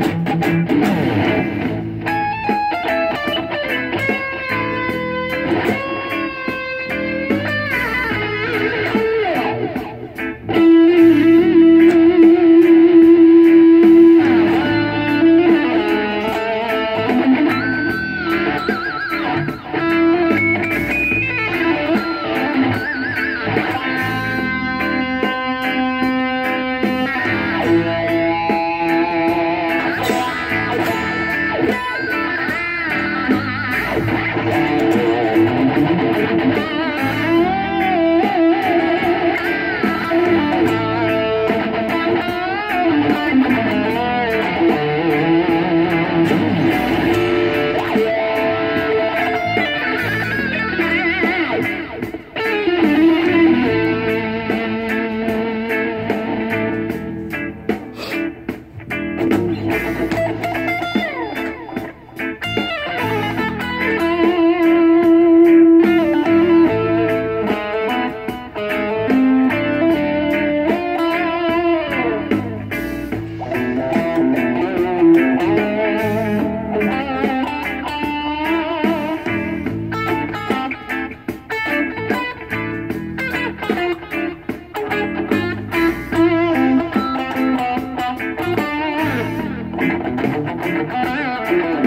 Thank you. Música